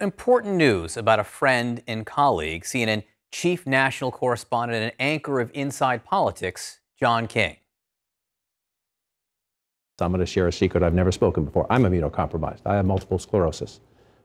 Important news about a friend and colleague, CNN chief national correspondent and anchor of Inside Politics, John King. I'm going to share a secret I've never spoken before. I'm immunocompromised. I have multiple sclerosis.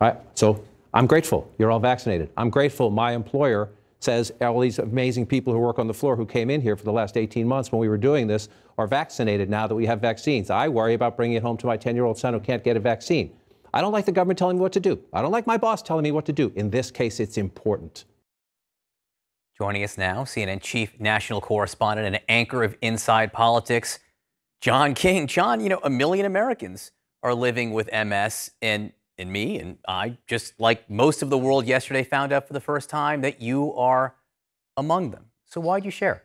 All right? So I'm grateful you're all vaccinated. I'm grateful my employer says all these amazing people who work on the floor who came in here for the last 18 months when we were doing this are vaccinated now that we have vaccines. I worry about bringing it home to my 10 year old son who can't get a vaccine. I don't like the government telling me what to do. I don't like my boss telling me what to do. In this case, it's important. Joining us now, CNN chief national correspondent and anchor of Inside Politics, John King. John, you know, a million Americans are living with MS, and, and me and I, just like most of the world yesterday, found out for the first time that you are among them. So why'd you share?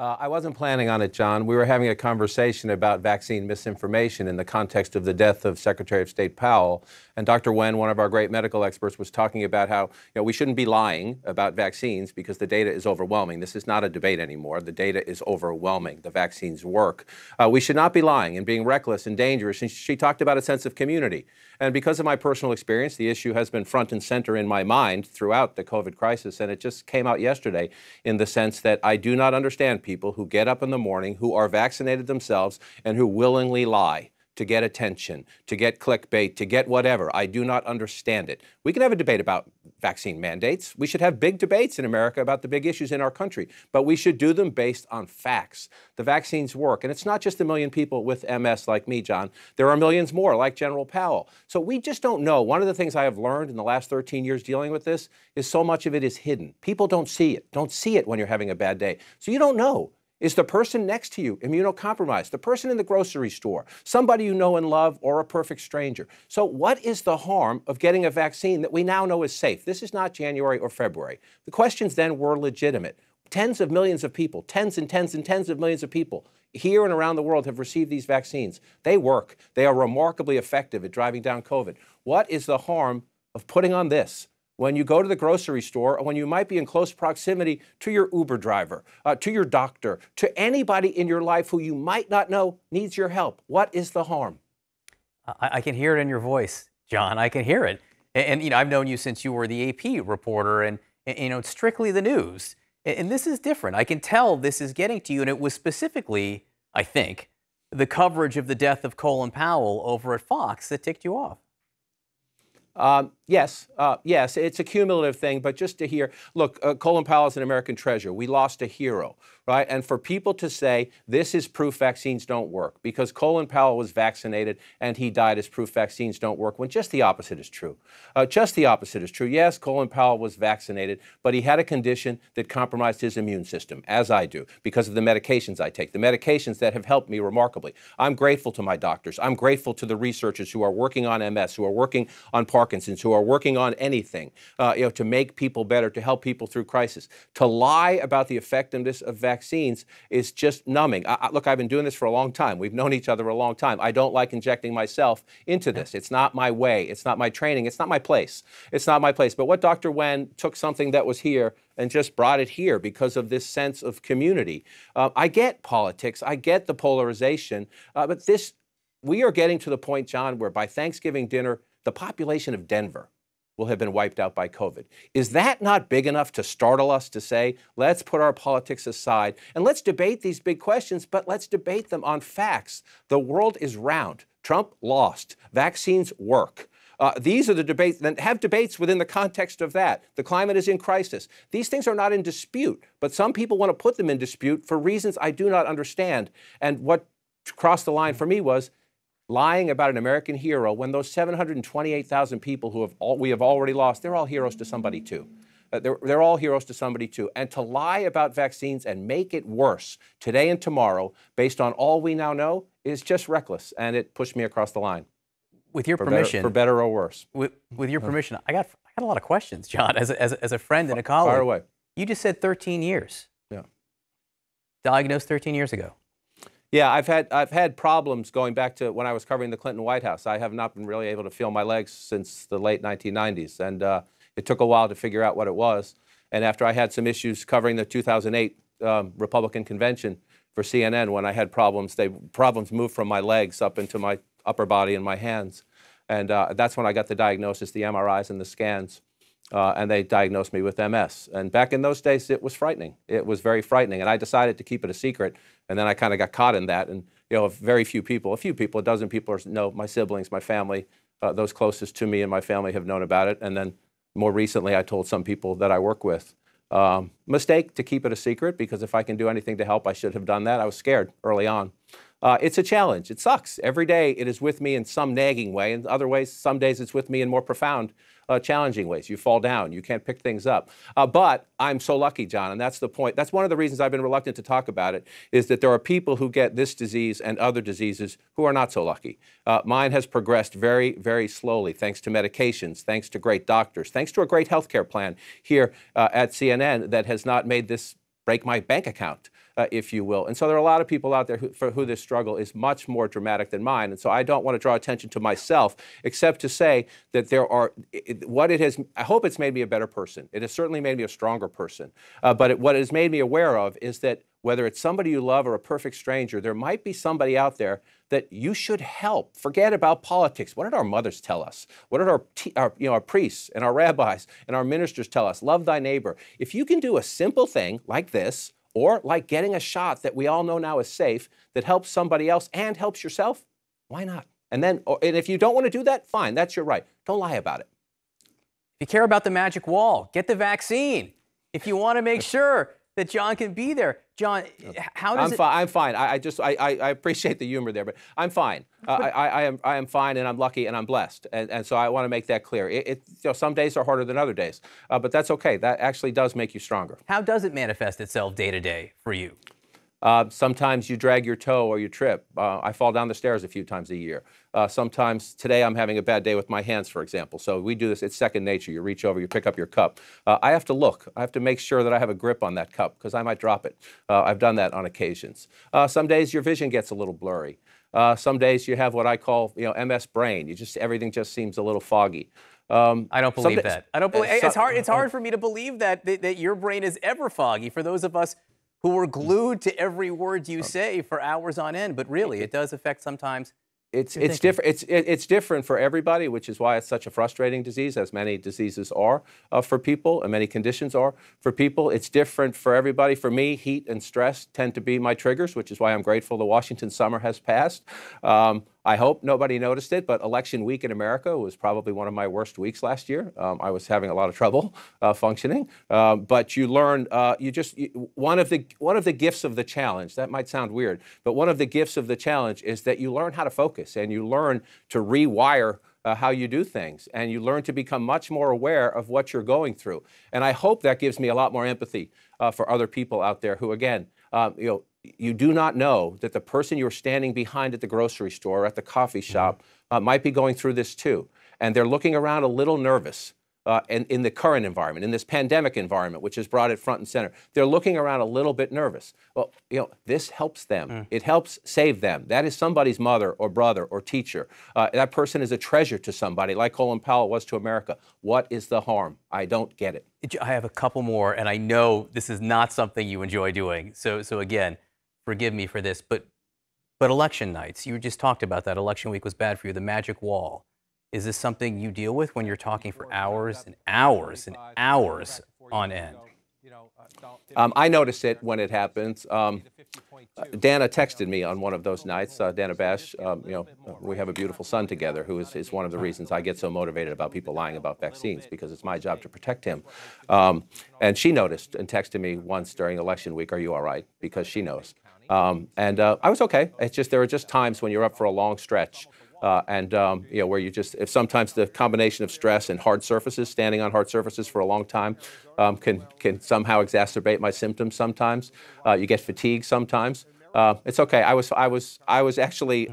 Uh, I wasn't planning on it, John. We were having a conversation about vaccine misinformation in the context of the death of Secretary of State Powell. And Dr. Wen, one of our great medical experts, was talking about how you know, we shouldn't be lying about vaccines because the data is overwhelming. This is not a debate anymore. The data is overwhelming. The vaccines work. Uh, we should not be lying and being reckless and dangerous. And she talked about a sense of community. And because of my personal experience, the issue has been front and center in my mind throughout the COVID crisis. And it just came out yesterday in the sense that I do not understand people who get up in the morning, who are vaccinated themselves, and who willingly lie to get attention, to get clickbait, to get whatever. I do not understand it. We can have a debate about vaccine mandates. We should have big debates in America about the big issues in our country, but we should do them based on facts. The vaccines work, and it's not just a million people with MS like me, John. There are millions more like General Powell. So we just don't know. One of the things I have learned in the last 13 years dealing with this is so much of it is hidden. People don't see it, don't see it when you're having a bad day. So you don't know. Is the person next to you immunocompromised? The person in the grocery store, somebody you know and love, or a perfect stranger? So, what is the harm of getting a vaccine that we now know is safe? This is not January or February. The questions then were legitimate. Tens of millions of people, tens and tens and tens of millions of people here and around the world have received these vaccines. They work. They are remarkably effective at driving down COVID. What is the harm of putting on this? When you go to the grocery store or when you might be in close proximity to your Uber driver, uh, to your doctor, to anybody in your life who you might not know needs your help. What is the harm? I, I can hear it in your voice, John. I can hear it. And, and, you know, I've known you since you were the AP reporter and, and you know, it's strictly the news. And, and this is different. I can tell this is getting to you. And it was specifically, I think, the coverage of the death of Colin Powell over at Fox that ticked you off. Um, yes, uh, yes, it's a cumulative thing, but just to hear, look, uh, Colin Powell is an American treasure. We lost a hero right? And for people to say this is proof vaccines don't work because Colin Powell was vaccinated and he died as proof vaccines don't work when just the opposite is true. Uh, just the opposite is true. Yes, Colin Powell was vaccinated, but he had a condition that compromised his immune system, as I do, because of the medications I take, the medications that have helped me remarkably. I'm grateful to my doctors. I'm grateful to the researchers who are working on MS, who are working on Parkinson's, who are working on anything, uh, you know, to make people better, to help people through crisis. To lie about the effectiveness of vaccines vaccines is just numbing. I, I, look, I've been doing this for a long time. We've known each other a long time. I don't like injecting myself into this. It's not my way. It's not my training. It's not my place. It's not my place. But what Dr. Wen took something that was here and just brought it here because of this sense of community. Uh, I get politics. I get the polarization. Uh, but this, we are getting to the point, John, where by Thanksgiving dinner, the population of Denver will have been wiped out by COVID. Is that not big enough to startle us to say, let's put our politics aside and let's debate these big questions, but let's debate them on facts? The world is round. Trump lost. Vaccines work. Uh, these are the debates, then have debates within the context of that. The climate is in crisis. These things are not in dispute, but some people want to put them in dispute for reasons I do not understand. And what crossed the line for me was lying about an American hero when those 728,000 people who have all, we have already lost, they're all heroes to somebody too. Uh, they're, they're all heroes to somebody too. And to lie about vaccines and make it worse today and tomorrow based on all we now know is just reckless. And it pushed me across the line. With your for permission. Better, for better or worse. With, with your permission, I got, I got a lot of questions, John, as a, as a, as a friend and a colleague. Fire away. You just said 13 years. Yeah. Diagnosed 13 years ago. Yeah, I've had I've had problems going back to when I was covering the Clinton White House. I have not been really able to feel my legs since the late 1990s, and uh, it took a while to figure out what it was. And after I had some issues covering the 2008 um, Republican convention for CNN, when I had problems, they problems moved from my legs up into my upper body and my hands. And uh, that's when I got the diagnosis, the MRIs and the scans. Uh, and they diagnosed me with MS. And back in those days, it was frightening. It was very frightening. And I decided to keep it a secret. And then I kind of got caught in that. And, you know, very few people, a few people, a dozen people know, my siblings, my family, uh, those closest to me and my family have known about it. And then more recently, I told some people that I work with. Um, mistake to keep it a secret because if I can do anything to help, I should have done that. I was scared early on. Uh, it's a challenge. It sucks. Every day it is with me in some nagging way. In other ways, some days it's with me in more profound, uh, challenging ways. You fall down. You can't pick things up. Uh, but I'm so lucky, John, and that's the point. That's one of the reasons I've been reluctant to talk about it, is that there are people who get this disease and other diseases who are not so lucky. Uh, mine has progressed very, very slowly, thanks to medications, thanks to great doctors, thanks to a great healthcare plan here uh, at CNN that has not made this break my bank account uh, if you will. And so there are a lot of people out there who, for who this struggle is much more dramatic than mine. And so I don't want to draw attention to myself, except to say that there are, it, what it has, I hope it's made me a better person. It has certainly made me a stronger person. Uh, but it, what it has made me aware of is that whether it's somebody you love or a perfect stranger, there might be somebody out there that you should help. Forget about politics. What did our mothers tell us? What did our, our, you know, our priests and our rabbis and our ministers tell us? Love thy neighbor. If you can do a simple thing like this, or like getting a shot that we all know now is safe that helps somebody else and helps yourself, why not? And then, and if you don't want to do that, fine, that's your right. Don't lie about it. If you care about the magic wall, get the vaccine. If you want to make sure that John can be there. John, how does I'm it? Fi- I'm fine. I, I just I, I, I, appreciate the humor there, but I'm fine. Uh, I, I, am I am fine, and I'm lucky, and I'm blessed, and, and so I want to make that clear. It, it, you know, some days are harder than other days, uh, but that's okay. That actually does make you stronger. How does it manifest itself day to day for you? Uh, sometimes you drag your toe or you trip. Uh, I fall down the stairs a few times a year. Uh, sometimes today I'm having a bad day with my hands, for example. So we do this, it's second nature. You reach over, you pick up your cup. Uh, I have to look. I have to make sure that I have a grip on that cup because I might drop it. Uh, I've done that on occasions. Uh, some days your vision gets a little blurry. some days you have what I call, you know, MS brain. You just everything just seems a little foggy. Um, I don't believe that. I don't believe. it's hard. It's hard for me to believe that, that that your brain is ever foggy. For those of us who were glued to every word you say for hours on end. But really, it does affect sometimes. It's it's different. It's it, it's different for everybody, which is why it's such a frustrating disease, as many diseases are uh, for people, and many conditions are for people. It's different for everybody. For me, heat and stress tend to be my triggers, which is why I'm grateful the Washington summer has passed. Um, I hope nobody noticed it, but election week in America was probably one of my worst weeks last year. Um, I was having a lot of trouble uh, functioning. Um, but you learn, uh, you just you, one of the one of the gifts of the challenge. That might sound weird, but one of the gifts of the challenge is that you learn how to focus and you learn to rewire uh, how you do things, and you learn to become much more aware of what you're going through. And I hope that gives me a lot more empathy uh, for other people out there who, again, um, you know, you do not know that the person you're standing behind at the grocery store or at the coffee mm-hmm. shop uh, might be going through this too. And they're looking around a little nervous uh, in, in the current environment, in this pandemic environment, which has brought it front and center. They're looking around a little bit nervous. Well, you know, this helps them. Mm. It helps save them. That is somebody's mother or brother or teacher. Uh, that person is a treasure to somebody, like Colin Powell was to America. What is the harm? I don't get it. I have a couple more, and I know this is not something you enjoy doing. So, so again, forgive me for this, but but election nights, you just talked about that. Election week was bad for you. The magic wall. Is this something you deal with when you're talking for hours and hours and hours on end? Um, I notice it when it happens. Um, Dana texted me on one of those nights. Uh, Dana Bash, um, you know, we have a beautiful son together, who is, is, one of the reasons I get so motivated about people lying about vaccines because it's my job to protect him. Um, and she noticed and texted me once during election week, "Are you all right?" Because she knows. Um, and uh, I was okay. It's just there are just times when you're up for a long stretch uh, and um, you know where you just if sometimes the combination of stress and hard surfaces, standing on hard surfaces for a long time, um, can can somehow exacerbate my symptoms. Sometimes uh, you get fatigue. Sometimes uh, it's okay. I was I was I was actually.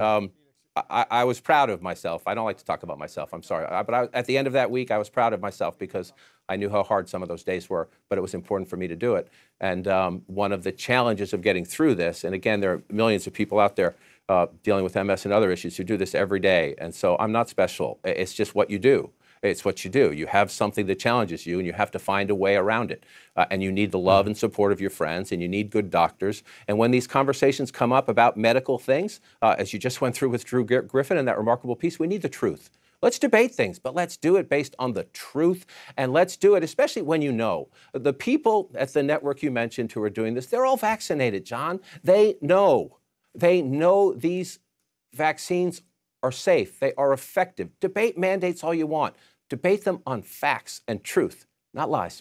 I, I, was proud of myself. I don't like to talk about myself. I'm sorry, I, but I, at the end of that week, I was proud of myself because I knew how hard some of those days were. But it was important for me to do it. And um, one of the challenges of getting through this, and again, there are millions of people out there uh, dealing with MS and other issues who do this every day. And so I'm not special. It's just what you do. It's what you do. You have something that challenges you, and you have to find a way around it. Uh, and you need the love mm-hmm. and support of your friends, and you need good doctors. And when these conversations come up about medical things, uh, as you just went through with Drew Griffin and that remarkable piece, we need the truth. Let's debate things, but let's do it based on the truth. And let's do it, especially when you know the people at the network you mentioned who are doing this, they're all vaccinated, John. They know. They know these vaccines are safe, they are effective. Debate mandates all you want. Debate them on facts and truth, not lies.